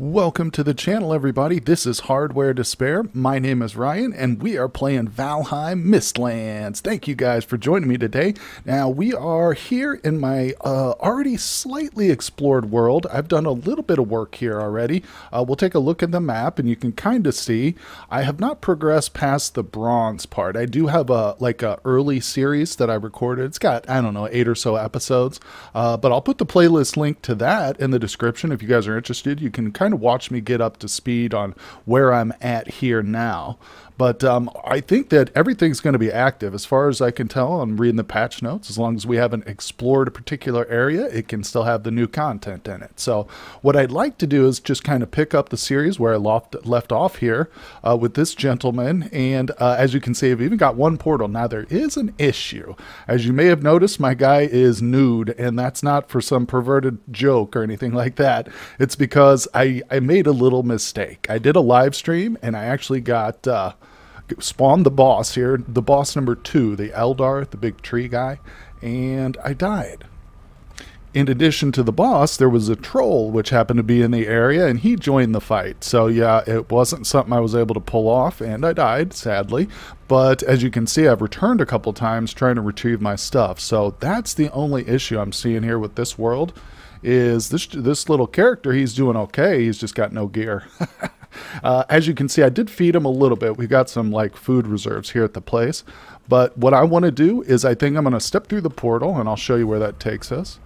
Welcome to the channel, everybody. This is Hardware Despair. My name is Ryan, and we are playing Valheim Mistlands. Thank you guys for joining me today. Now, we are here in my uh, already slightly explored world. I've done a little bit of work here already. Uh, we'll take a look at the map, and you can kind of see I have not progressed past the bronze part. I do have a like a early series that I recorded. It's got, I don't know, eight or so episodes, uh, but I'll put the playlist link to that in the description if you guys are interested. You can kind kind of watch me get up to speed on where I'm at here now. But um, I think that everything's going to be active. As far as I can tell, I'm reading the patch notes. As long as we haven't explored a particular area, it can still have the new content in it. So what I'd like to do is just kind of pick up the series where I left, left off here uh, with this gentleman. And uh, as you can see, I've even got one portal. Now, there is an issue. As you may have noticed, my guy is nude, and that's not for some perverted joke or anything like that. It's because I, I made a little mistake. I did a live stream, and I actually got... Uh, spawned the boss here, the boss number two, the Eldar, the big tree guy, and I died. In addition to the boss, there was a troll which happened to be in the area and he joined the fight. So yeah, it wasn't something I was able to pull off and I died, sadly. But as you can see, I've returned a couple times trying to retrieve my stuff. So that's the only issue I'm seeing here with this world is this this little character, he's doing okay. He's just got no gear. Uh, as you can see, I did feed him a little bit. We've got some like food reserves here at the place. But what I want to do is I think I'm going to step through the portal and I'll show you where that takes us.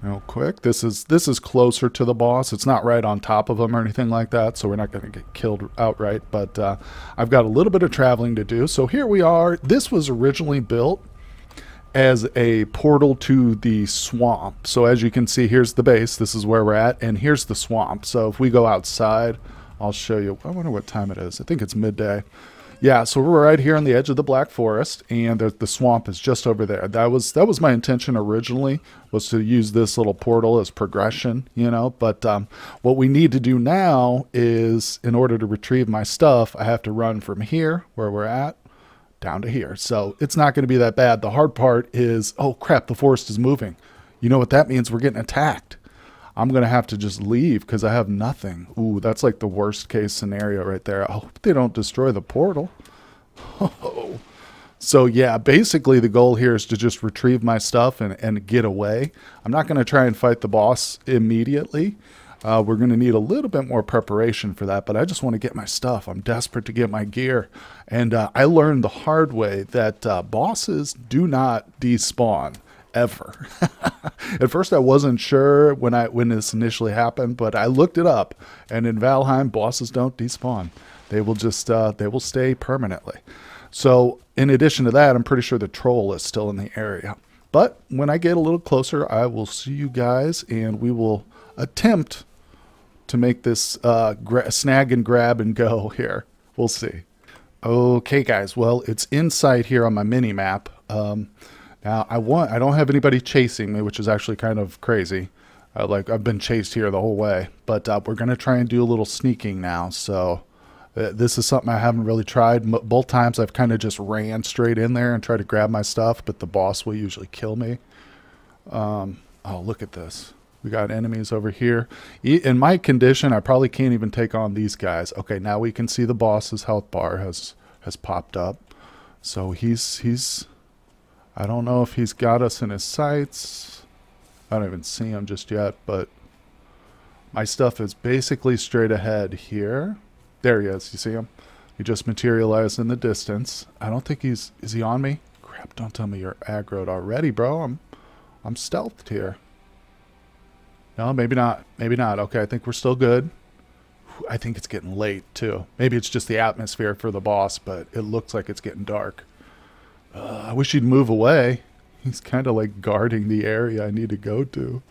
Real quick. This is this is closer to the boss. It's not right on top of him or anything like that, so we're not going to get killed outright. But uh, I've got a little bit of traveling to do. So here we are. This was originally built as a portal to the swamp. So as you can see, here's the base. This is where we're at, and here's the swamp. So if we go outside, I'll show you. I wonder what time it is. I think it's midday. Yeah, so we're right here on the edge of the Black Forest, and the, the, swamp is just over there. That was that was my intention originally was to use this little portal as progression, you know. But um, what we need to do now is, in order to retrieve my stuff, I have to run from here, where we're at, down to here. So it's not going to be that bad. The hard part is, oh crap, the forest is moving. You know what that means? We're getting attacked. I'm going to have to just leave because I have nothing. Ooh, that's like the worst case scenario right there. I hope they don't destroy the portal. Oh. So yeah, basically the goal here is to just retrieve my stuff and, and get away. I'm not going to try and fight the boss immediately. Uh, we're going to need a little bit more preparation for that, but I just want to get my stuff. I'm desperate to get my gear. And uh, I learned the hard way that uh, bosses do not despawn ever. At first, I wasn't sure when I when this initially happened, but I looked it up, and in Valheim, bosses don't despawn; they will just uh, they will stay permanently. So, in addition to that, I'm pretty sure the troll is still in the area. But when I get a little closer, I will see you guys, and we will attempt to make this uh, snag and grab and go here. We'll see. Okay, guys. Well, it's inside here on my mini map. Um, now I want I don't have anybody chasing me, which is actually kind of crazy. Uh, like I've been chased here the whole way, but uh, we're gonna try and do a little sneaking now. So uh, this is something I haven't really tried. M both times I've kind of just ran straight in there and tried to grab my stuff, but the boss will usually kill me. Um, oh, look at this. We got enemies over here. In my condition, I probably can't even take on these guys. Okay, now we can see the boss's health bar has has popped up. So he's he's I don't know if he's got us in his sights. I don't even see him just yet, but my stuff is basically straight ahead here. There he is. You see him? He just materialized in the distance. I don't think he's... Is he on me? Crap, don't tell me you're aggroed already, bro. I'm, I'm stealthed here. No, maybe not. Maybe not. Okay, I think we're still good. I think it's getting late, too. Maybe it's just the atmosphere for the boss, but it looks like it's getting dark. Uh, I wish he'd move away. He's kind of like guarding the area I need to go to.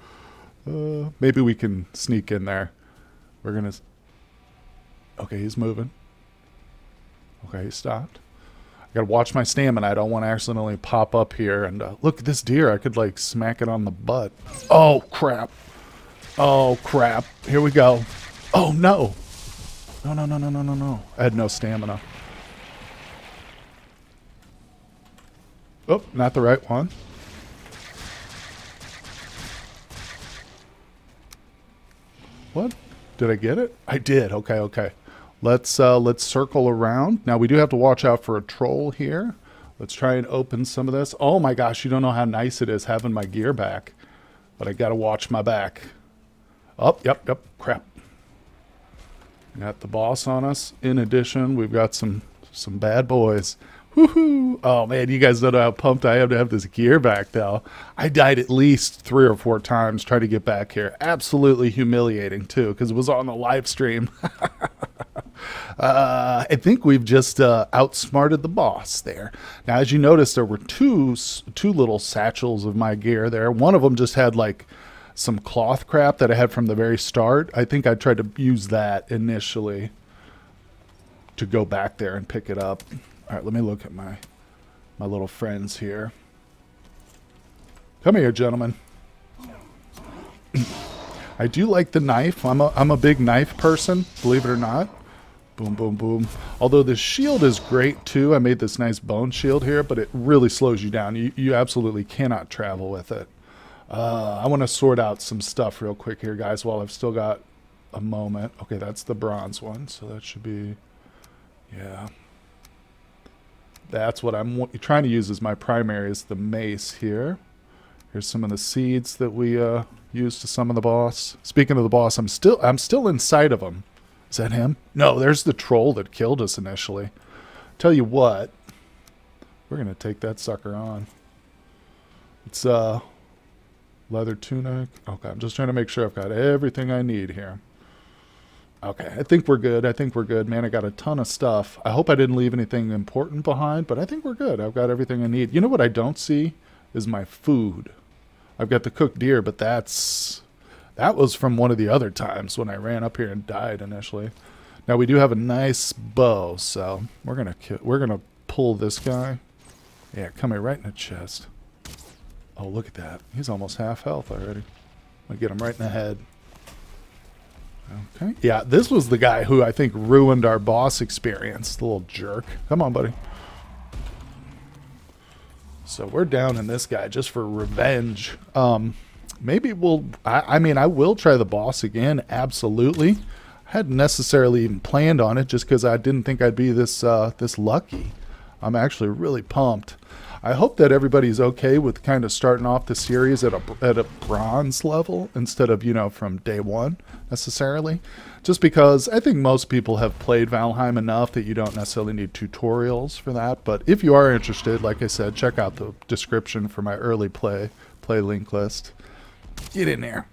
Uh, maybe we can sneak in there. We're gonna. Okay, he's moving. Okay, he stopped. I gotta watch my stamina. I don't want to accidentally pop up here and uh, look at this deer. I could like smack it on the butt. Oh crap! Oh crap! Here we go. Oh no! No no no no no no no! I had no stamina. Oh, not the right one. What? Did I get it? I did. Okay, okay. Let's uh, let's circle around. Now we do have to watch out for a troll here. Let's try and open some of this. Oh my gosh, you don't know how nice it is having my gear back. But I got to watch my back. Oh, yep, yep, crap. Got the boss on us. In addition, we've got some some bad boys. Oh man, you guys don't know how pumped I am to have this gear back though. I died at least three or four times trying to get back here. Absolutely humiliating too, because it was on the live stream. uh, I think we've just uh, outsmarted the boss there. Now, as you notice, there were two two little satchels of my gear there. One of them just had like some cloth crap that I had from the very start. I think I tried to use that initially to go back there and pick it up. All right, let me look at my my little friends here. Come here, gentlemen. I do like the knife. I'm a, I'm a big knife person, believe it or not. Boom, boom, boom. Although this shield is great too. I made this nice bone shield here, but it really slows you down. You, you absolutely cannot travel with it. Uh, I want to sort out some stuff real quick here, guys, while I've still got a moment. Okay, that's the bronze one, so that should be... Yeah. That's what I'm trying to use as my primary is the mace here. Here's some of the seeds that we uh, used to summon the boss. Speaking of the boss, I'm still I'm still in sight of him. Is that him? No, there's the troll that killed us initially. Tell you what, we're gonna take that sucker on. It's uh leather tunic. Okay, I'm just trying to make sure I've got everything I need here. Okay, I think we're good. I think we're good. Man, I got a ton of stuff. I hope I didn't leave anything important behind, but I think we're good. I've got everything I need. You know what I don't see is my food. I've got the cooked deer, but that's that was from one of the other times when I ran up here and died initially. Now we do have a nice bow, so we're gonna we're gonna pull this guy. Yeah, here right in the chest. Oh, look at that. He's almost half health already. I get him right in the head. Okay. Yeah, this was the guy who I think ruined our boss experience. The little jerk. Come on, buddy. So we're down in this guy just for revenge. Um, maybe we'll... I, I mean, I will try the boss again. Absolutely. I hadn't necessarily even planned on it just because I didn't think I'd be this uh, this lucky. I'm actually really pumped. I hope that everybody's okay with kind of starting off the series at a at a bronze level instead of you know from day one necessarily, just because I think most people have played Valheim enough that you don't necessarily need tutorials for that. But if you are interested, like I said, check out the description for my early play play link list. Get in there.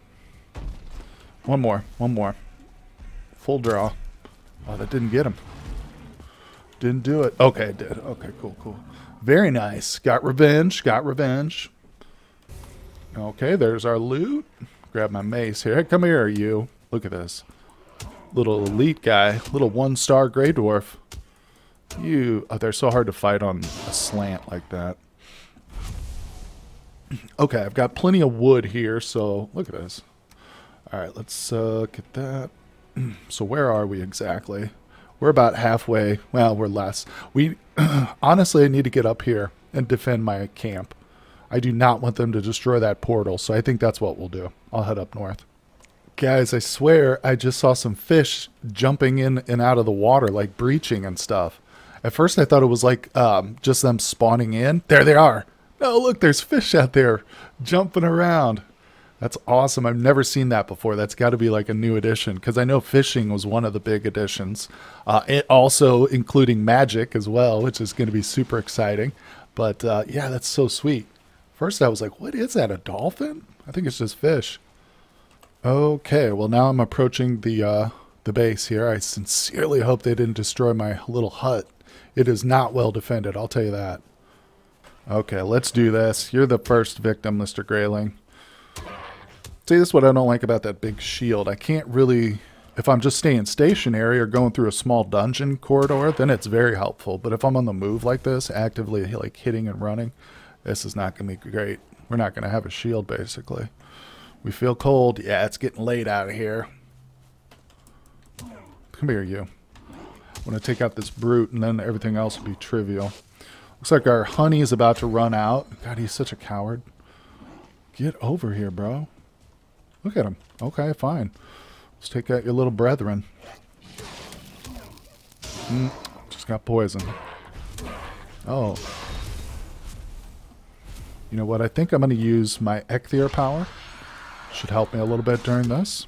One more, one more. Full draw. Oh, that didn't get him. Didn't do it. Okay, it did. Okay, cool, cool. Very nice. Got revenge. Got revenge. Okay, there's our loot. Grab my mace here. Hey, come here, you. Look at this. Little elite guy. Little one-star Grey Dwarf. You... Oh, they're so hard to fight on a slant like that. Okay, I've got plenty of wood here, so look at this. Alright, let's uh, get that. So where are we exactly? We're about halfway. Well, we're less. We honestly I need to get up here and defend my camp. I do not want them to destroy that portal, so I think that's what we'll do. I'll head up north. Guys, I swear I just saw some fish jumping in and out of the water, like breaching and stuff. At first I thought it was like um, just them spawning in. There they are. Oh, look, there's fish out there jumping around. That's awesome. I've never seen that before. That's got to be like a new addition because I know fishing was one of the big additions. Uh, it also including magic as well, which is going to be super exciting. But uh, yeah, that's so sweet. First, I was like, "What is that? A dolphin?" I think it's just fish. Okay, well now I'm approaching the uh, the base here. I sincerely hope they didn't destroy my little hut. It is not well defended. I'll tell you that. Okay, let's do this. You're the first victim, Mr. Greyling. See, this is what I don't like about that big shield. I can't really, if I'm just staying stationary or going through a small dungeon corridor, then it's very helpful. But if I'm on the move like this, actively like hitting and running, this is not going to be great. We're not going to have a shield, basically. We feel cold. Yeah, it's getting late out of here. Come here, you. I'm going to take out this brute, and then everything else will be trivial. Looks like our honey is about to run out. God, he's such a coward. Get over here, bro. Look at him. Okay, fine. Let's take out your little brethren. Mm, just got poison. Oh. You know what? I think I'm going to use my Eikthyr power. Should help me a little bit during this.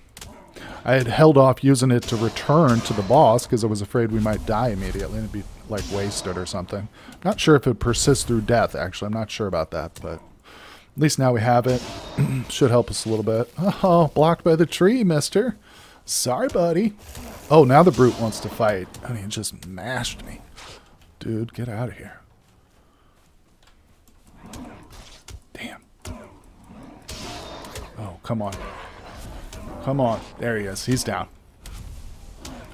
I had held off using it to return to the boss because I was afraid we might die immediately and be like wasted or something. Not sure if it persists through death, actually. I'm not sure about that, but at least now we have it. Should help us a little bit. Oh, blocked by the tree, mister. Sorry, buddy. Oh, now the brute wants to fight. I mean, just mashed me. Dude, get out of here. Damn. Oh, come on. Come on. There he is. He's down.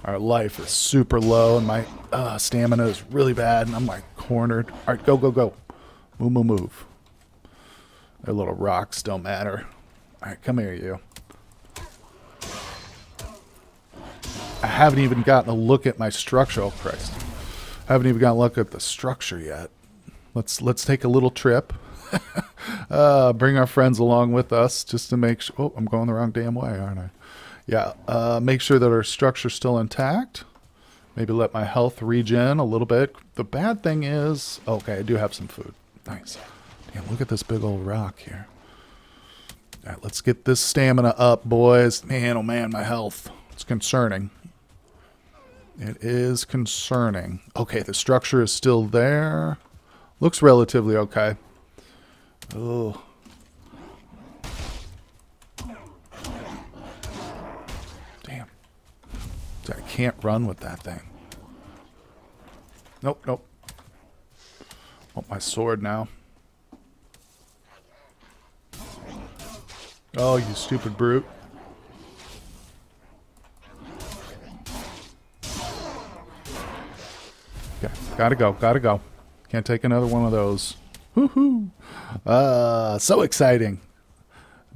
Our life is super low, and my uh, stamina is really bad, and I'm like cornered. All right, go, go, go. Move, move, move. Their little rocks don't matter. All right, come here, you. I haven't even gotten a look at my structure. Oh, Christ. I haven't even gotten a look at the structure yet. Let's let's take a little trip. uh, bring our friends along with us just to make sure. Oh, I'm going the wrong damn way, aren't I? Yeah. Uh, make sure that our structure's still intact. Maybe let my health regen a little bit. The bad thing is, okay, I do have some food. Nice. Damn, look at this big old rock here. All right, let's get this stamina up, boys. Man, oh man, my health. It's concerning. It is concerning. Okay, the structure is still there. Looks relatively okay. Oh. Damn. I can't run with that thing. Nope, nope. Want my sword now. Oh, you stupid brute. Okay, gotta go, gotta go. Can't take another one of those. Woohoo! Uh, so exciting.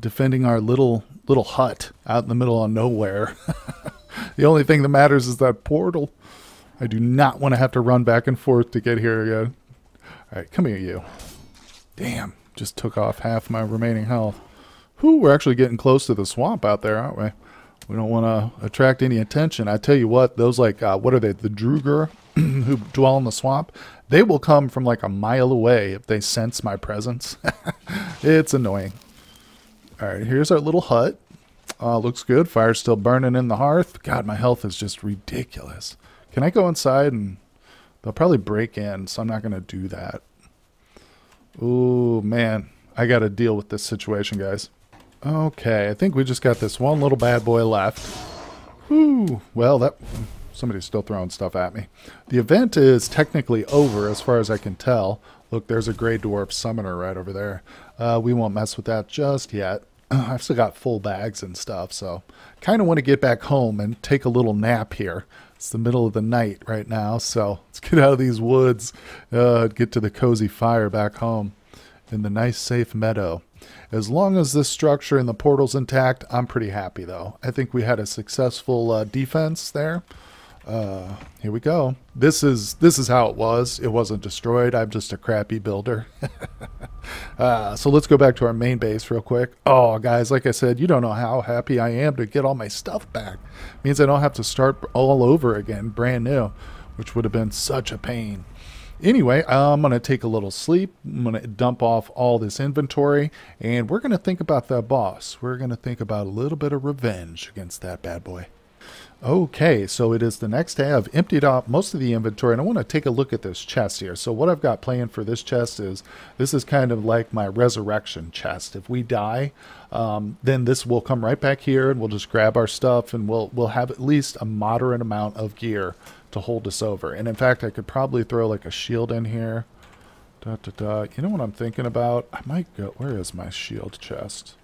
Defending our little little hut out in the middle of nowhere. the only thing that matters is that portal. I do not want to have to run back and forth to get here again. All right, come here, you. Damn, just took off half my remaining health. Whew, we're actually getting close to the swamp out there, aren't we? We don't want to attract any attention. I tell you what, those like, uh, what are they, the Draugr who dwell in the swamp? They will come from like a mile away if they sense my presence. it's annoying. All right, here's our little hut. Uh, looks good. Fire's still burning in the hearth. God, my health is just ridiculous. Can I go inside and they'll probably break in, so I'm not going to do that. Oh, man. I got to deal with this situation, guys. Okay, I think we just got this one little bad boy left. Whew. Well, that Somebody's still throwing stuff at me. The event is technically over as far as I can tell. Look, there's a Grey Dwarf Summoner right over there. Uh, we won't mess with that just yet. I've still got full bags and stuff, so kind of want to get back home and take a little nap here. It's the middle of the night right now, so let's get out of these woods, uh, get to the cozy fire back home in the nice safe meadow. As long as this structure and the portal's intact, I'm pretty happy though. I think we had a successful uh, defense there. Uh, here we go. This is this is how it was. It wasn't destroyed. I'm just a crappy builder. uh, so let's go back to our main base real quick. Oh, guys, like I said, you don't know how happy I am to get all my stuff back. It means I don't have to start all over again, brand new, which would have been such a pain. Anyway, I'm going to take a little sleep. I'm going to dump off all this inventory, and we're going to think about that boss. We're going to think about a little bit of revenge against that bad boy. Okay, so it is the next day. I've emptied out most of the inventory, and I want to take a look at this chest here. So what I've got planned for this chest is, this is kind of like my resurrection chest. If we die, um, then this will come right back here, and we'll just grab our stuff, and we'll, we'll have at least a moderate amount of gear to hold us over. And in fact, I could probably throw like a shield in here. Da, da, da. You know what I'm thinking about? I might go, where is my shield chest?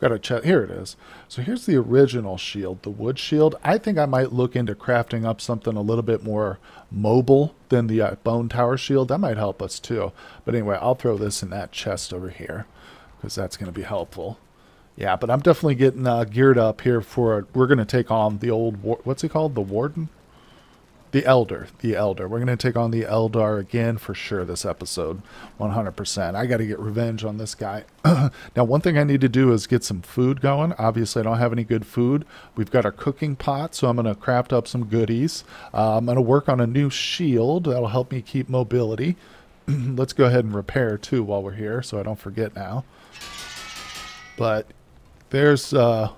Got a chest. Here it is. So here's the original shield, the wood shield. I think I might look into crafting up something a little bit more mobile than the uh, bone tower shield. That might help us too. But anyway, I'll throw this in that chest over here because that's going to be helpful. Yeah, but I'm definitely getting uh, geared up here for it. We're going to take on the old, what's he called? The Warden? The Elder. The Elder. We're going to take on the Eldar again for sure this episode. 100%. I got to get revenge on this guy. now, one thing I need to do is get some food going. Obviously, I don't have any good food. We've got our cooking pot, so I'm going to craft up some goodies. Uh, I'm going to work on a new shield. That'll help me keep mobility. Let's go ahead and repair, too, while we're here, so I don't forget now. But there's... Uh,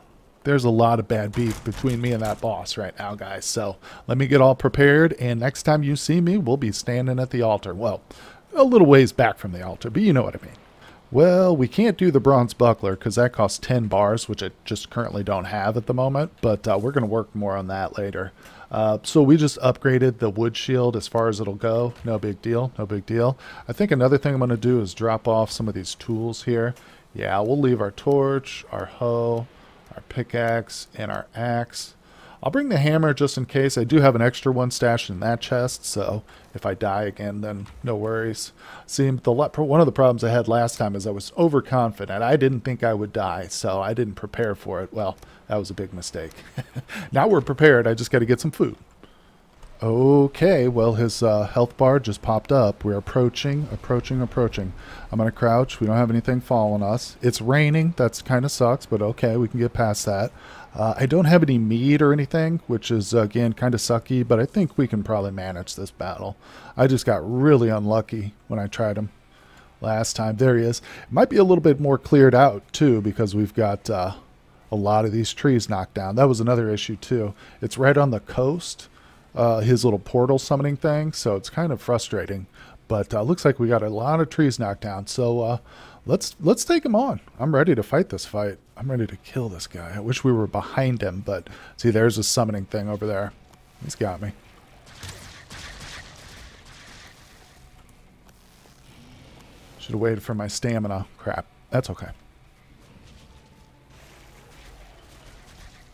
there's a lot of bad beef between me and that boss right now, guys. So let me get all prepared, and next time you see me, we'll be standing at the altar. Well, a little ways back from the altar, but you know what I mean. Well, we can't do the bronze buckler because that costs 10 bars, which I just currently don't have at the moment, but uh, we're going to work more on that later. Uh, so we just upgraded the wood shield as far as it'll go. No big deal, no big deal. I think another thing I'm going to do is drop off some of these tools here. Yeah, we'll leave our torch, our hoe, our pickaxe, and our axe. I'll bring the hammer just in case. I do have an extra one stashed in that chest, so if I die again, then no worries. See, the one of the problems I had last time is I was overconfident. I didn't think I would die, so I didn't prepare for it. Well, that was a big mistake. now we're prepared. I just got to get some food. Okay, well, his uh, health bar just popped up. We're approaching, approaching, approaching. I'm going to crouch. We don't have anything following us. It's raining. That's kind of sucks, but okay, we can get past that. Uh, I don't have any meat or anything, which is, again, kind of sucky, but I think we can probably manage this battle. I just got really unlucky when I tried him last time. There he is. It might be a little bit more cleared out, too, because we've got uh, a lot of these trees knocked down. That was another issue, too. It's right on the coast uh, his little portal summoning thing, so it's kind of frustrating. But uh, looks like we got a lot of trees knocked down, so uh, let's let's take him on. I'm ready to fight this fight. I'm ready to kill this guy. I wish we were behind him, but see, there's a summoning thing over there. He's got me. Should have waited for my stamina. Crap. That's okay.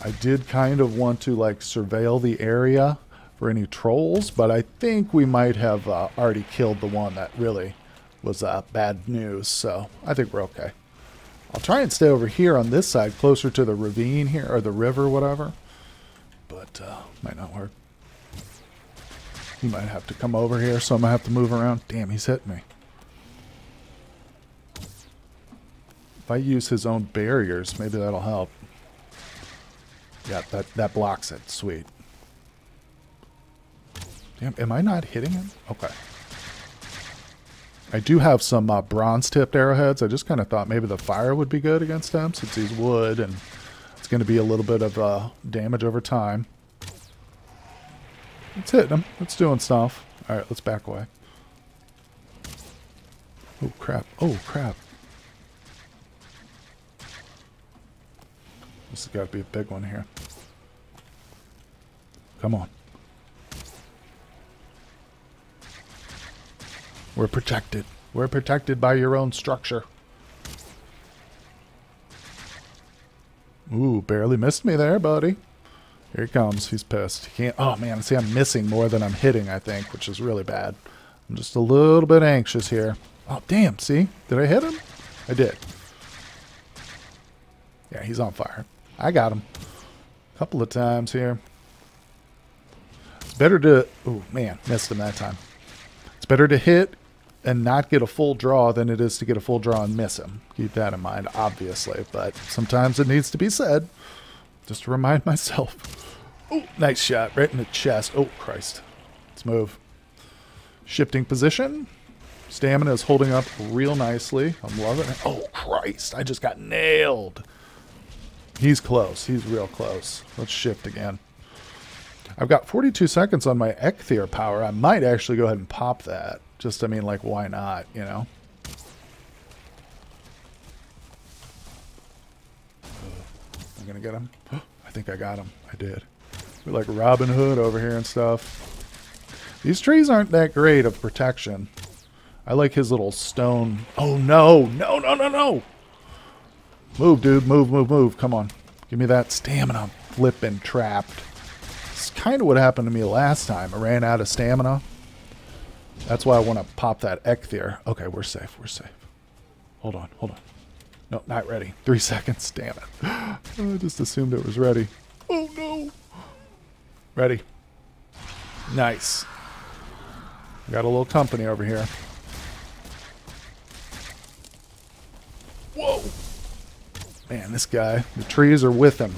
I did kind of want to like surveil the area for any trolls, but I think we might have uh, already killed the one that really was uh, bad news, so I think we're okay. I'll try and stay over here on this side, closer to the ravine here, or the river, whatever, but uh, might not work. He might have to come over here, so I'm going to have to move around. Damn, he's hitting me. If I use his own barriers, maybe that'll help. Yeah, that, that blocks it. Sweet. Damn, am I not hitting him? Okay. I do have some uh, bronze-tipped arrowheads. I just kind of thought maybe the fire would be good against him since he's wood and it's going to be a little bit of uh, damage over time. It's hitting him. It's doing stuff. All right, let's back away. Oh, crap. Oh, crap. This has got to be a big one here. Come on. We're protected. We're protected by your own structure. Ooh, barely missed me there, buddy. Here he comes. He's pissed. He can't. Oh, man. See, I'm missing more than I'm hitting, I think, which is really bad. I'm just a little bit anxious here. Oh, damn. See? Did I hit him? I did. Yeah, he's on fire. I got him. A couple of times here. It's better to... Oh, man. Missed him that time. It's better to hit and not get a full draw than it is to get a full draw and miss him. Keep that in mind, obviously, but sometimes it needs to be said just to remind myself. Oh, nice shot right in the chest. Oh, Christ. Let's move. Shifting position. Stamina is holding up real nicely. I'm loving it. Oh, Christ. I just got nailed. He's close. He's real close. Let's shift again. I've got 42 seconds on my Eikthyr power. I might actually go ahead and pop that. Just, I mean, like, why not, you know? I'm gonna get him. I think I got him. I did. We're like Robin Hood over here and stuff. These trees aren't that great of protection. I like his little stone. Oh, no. No, no, no, no. Move, dude. Move, move, move. Come on. Give me that stamina. Flipping trapped. It's kind of what happened to me last time. I ran out of stamina. That's why I want to pop that Eikthyr. Okay, we're safe. We're safe. Hold on. Hold on. No, not ready. Three seconds. Damn it. I just assumed it was ready. Oh, no. Ready. Nice. Got a little company over here. Whoa! Man, this guy, the trees are with him.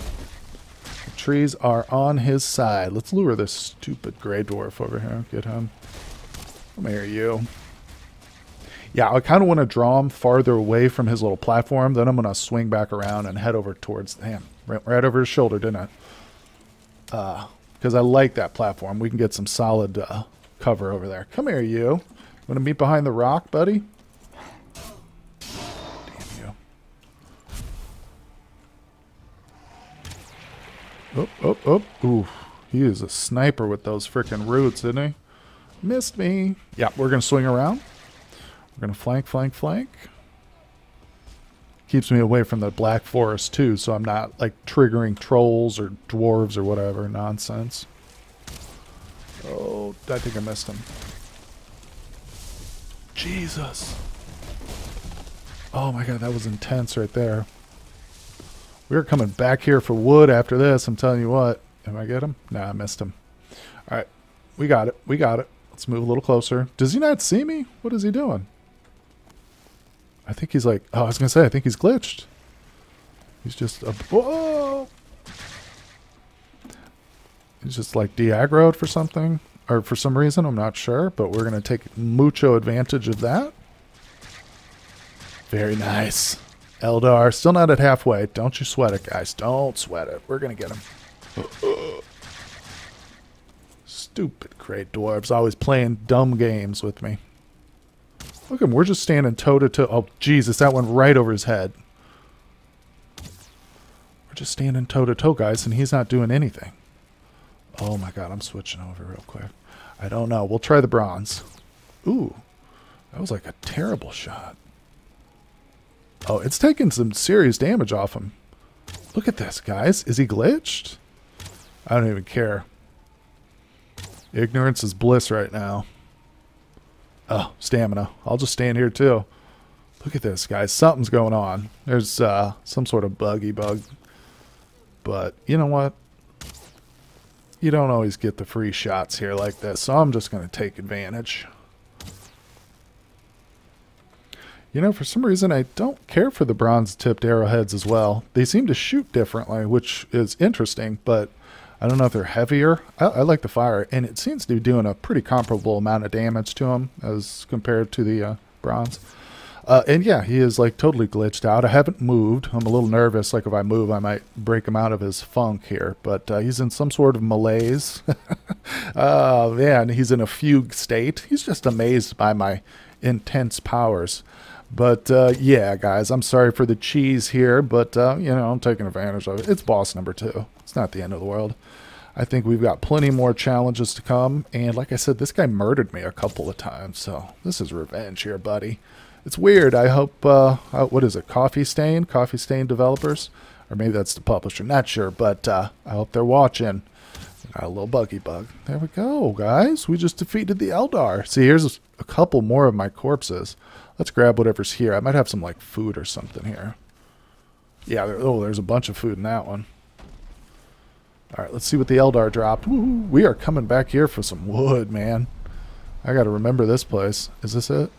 The trees are on his side. Let's lure this stupid gray dwarf over here. Get him. Come here, you. Yeah, I kind of want to draw him farther away from his little platform. Then I'm going to swing back around and head over towards him. Right, right over his shoulder, didn't I? Because uh, I like that platform. We can get some solid uh, cover over there. Come here, you. Want to meet behind the rock, buddy? Damn you. Oh, oh, oh. Ooh. He is a sniper with those freaking roots, isn't he? Missed me. Yeah, we're going to swing around. We're going to flank, flank, flank. Keeps me away from the Black Forest, too, so I'm not, like, triggering trolls or dwarves or whatever nonsense. Oh, I think I missed him. Jesus. Oh my god, that was intense right there. We're coming back here for wood after this. I'm telling you what. Am I get him? Nah, I missed him. All right. We got it. We got it. Let's move a little closer. Does he not see me? What is he doing? I think he's like, oh, I was going to say, I think he's glitched. He's just, a, whoa! He's just like de-aggroed for something. Or for some reason, I'm not sure. But we're going to take mucho advantage of that. Very nice. Eldar, still not at halfway. Don't you sweat it, guys. Don't sweat it. We're going to get him. Stupid great dwarves. Always playing dumb games with me. Look at him. We're just standing toe to toe. Oh, Jesus. That went right over his head. We're just standing toe to toe, guys, and he's not doing anything. Oh, my God. I'm switching over real quick. I don't know. We'll try the bronze. Ooh. That was like a terrible shot. Oh, it's taking some serious damage off him. Look at this, guys. Is he glitched? I don't even care. Ignorance is bliss right now. Oh, stamina. I'll just stand here too. Look at this, guys. Something's going on. There's uh, some sort of buggy bug. But you know what? You don't always get the free shots here like this, so I'm just going to take advantage. You know, for some reason, I don't care for the bronze-tipped arrowheads as well. They seem to shoot differently, which is interesting, but I don't know if they're heavier. I, I, like the fire, and it seems to be doing a pretty comparable amount of damage to him as compared to the uh, bronze. Uh, and yeah, he is like totally glitched out. I haven't moved. I'm a little nervous. Like if I move, I might break him out of his funk here. But uh, he's in some sort of malaise. oh man, he's in a fugue state. He's just amazed by my intense powers. But uh, yeah, guys, I'm sorry for the cheese here, but uh, you know I'm taking advantage of it. It's boss number two. It's not the end of the world. I think we've got plenty more challenges to come. And like I said, this guy murdered me a couple of times, so this is revenge here, buddy. It's weird. I hope. Uh, uh what is it? Coffee Stain, Coffee Stain developers, or maybe that's the publisher. Not sure, but uh, I hope they're watching. Got a little buggy bug. There we go, guys. We just defeated the Eldar. See, here's a couple more of my corpses. Let's grab whatever's here. I might have some like food or something here. Yeah, there, oh, there's a bunch of food in that one. All right, let's see what the Eldar dropped. Woo, we are coming back here for some wood, man. I got to remember this place. Is this it?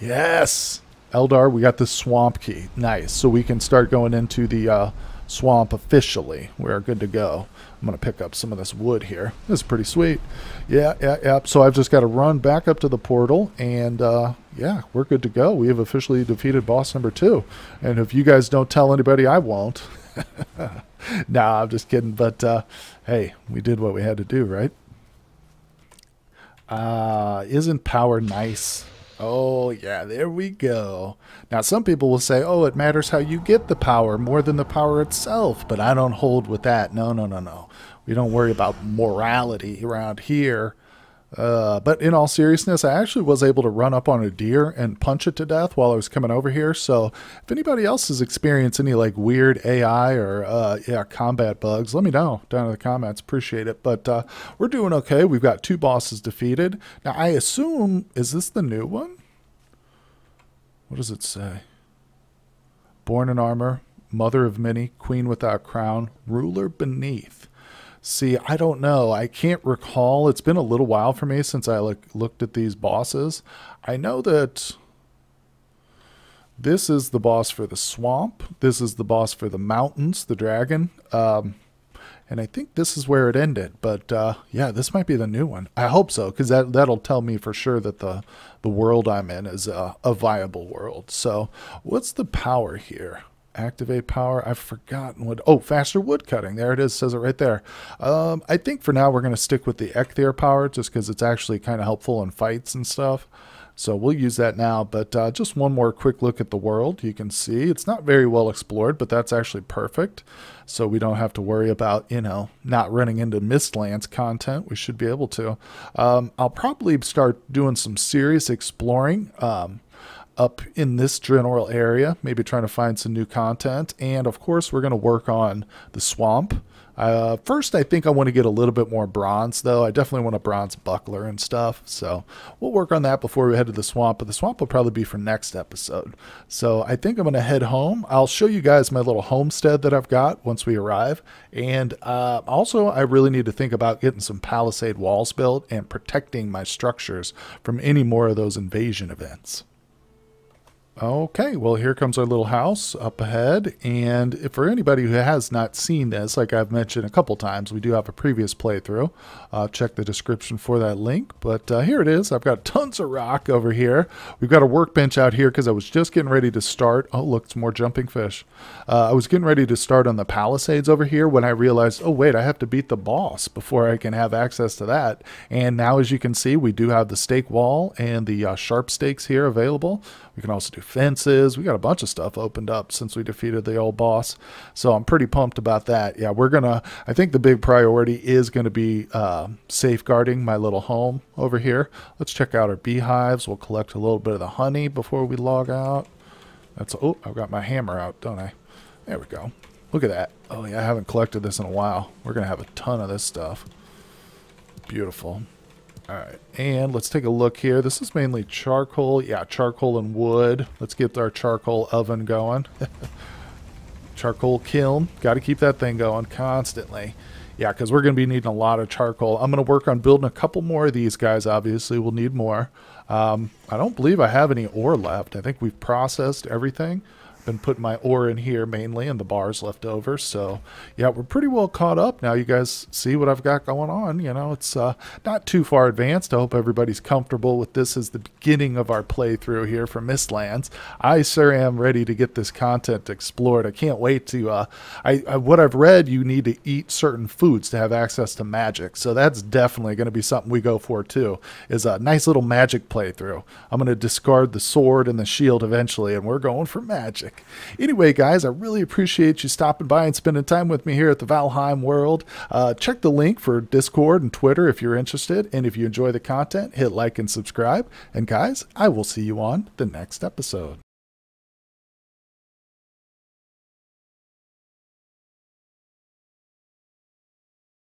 Yes! Eldar, we got the swamp key. Nice. So we can start going into the uh, swamp officially. We're good to go. I'm going to pick up some of this wood here. This is pretty sweet. Yeah, yeah, yeah. So I've just got to run back up to the portal, and uh, yeah, we're good to go. We have officially defeated boss number two. And if you guys don't tell anybody, I won't. nah, I'm just kidding. But uh, hey, we did what we had to do, right? Uh, isn't power nice? Oh, yeah, there we go. Now, some people will say, oh, it matters how you get the power more than the power itself, but I don't hold with that. No, no, no, no. We don't worry about morality around here. Uh, but in all seriousness, I actually was able to run up on a deer and punch it to death while I was coming over here. So if anybody else has experienced any like weird AI or uh, yeah combat bugs, let me know down in the comments. Appreciate it. But uh, we're doing okay. We've got two bosses defeated. Now I assume is this the new one? What does it say? Born in armor, mother of many, queen without crown, ruler beneath. See, I don't know. I can't recall. It's been a little while for me since I look, looked at these bosses. I know that this is the boss for the swamp. This is the boss for the mountains, the dragon. Um, and I think this is where it ended. But uh, yeah, this might be the new one. I hope so, because that that'll tell me for sure that the the world I'm in is a, a viable world. So what's the power here? Activate power. I've forgotten what. Oh, faster wood cutting. There it is. Says it right there. Um, I think for now we're going to stick with the Eikthyr power just because it's actually kind of helpful in fights and stuff. So we'll use that now. But uh, just one more quick look at the world. You can see it's not very well explored, but that's actually perfect. So we don't have to worry about, you know, not running into Mistlands content. We should be able to. Um, I'll probably start doing some serious exploring. Um, up in this general area, maybe trying to find some new content. And of course, we're going to work on the swamp. Uh, first, I think I want to get a little bit more bronze, though. I definitely want a bronze buckler and stuff. So we'll work on that before we head to the swamp. But the swamp will probably be for next episode. So I think I'm going to head home. I'll show you guys my little homestead that I've got once we arrive. And uh, also, I really need to think about getting some palisade walls built and protecting my structures from any more of those invasion events. Okay, well, here comes our little house up ahead. And if for anybody who has not seen this, like I've mentioned a couple times, we do have a previous playthrough. Uh, check the description for that link. But uh, here it is. I've got tons of rock over here. We've got a workbench out here because I was just getting ready to start. Oh, look, it's more jumping fish. Uh, I was getting ready to start on the palisades over here when I realized, oh, wait, I have to beat the boss before I can have access to that. And now, as you can see, we do have the stake wall and the uh, sharp stakes here available. We can also do fences. We got a bunch of stuff opened up since we defeated the old boss. So I'm pretty pumped about that. Yeah, we're going to, I think the big priority is going to be uh, safeguarding my little home over here. Let's check out our beehives. We'll collect a little bit of the honey before we log out. That's, oh, I've got my hammer out, don't I? There we go. Look at that. Oh, yeah, I haven't collected this in a while. We're going to have a ton of this stuff. Beautiful. All right, and let's take a look here. This is mainly charcoal. Yeah, charcoal and wood. Let's get our charcoal oven going. charcoal kiln. Got to keep that thing going constantly. Yeah, because we're going to be needing a lot of charcoal. I'm going to work on building a couple more of these guys, obviously. We'll need more. Um, I don't believe I have any ore left. I think we've processed everything been putting my ore in here mainly and the bars left over. So yeah, we're pretty well caught up now. You guys see what I've got going on. You know, it's uh, not too far advanced. I hope everybody's comfortable with this as the beginning of our playthrough here for Mistlands. I sure am ready to get this content explored. I can't wait to, uh, I, I, what I've read, you need to eat certain foods to have access to magic. So that's definitely going to be something we go for too, is a nice little magic playthrough. I'm going to discard the sword and the shield eventually, and we're going for magic. Anyway, guys, I really appreciate you stopping by and spending time with me here at the Valheim World. Uh, check the link for Discord and Twitter if you're interested. And if you enjoy the content, hit like and subscribe. And guys, I will see you on the next episode.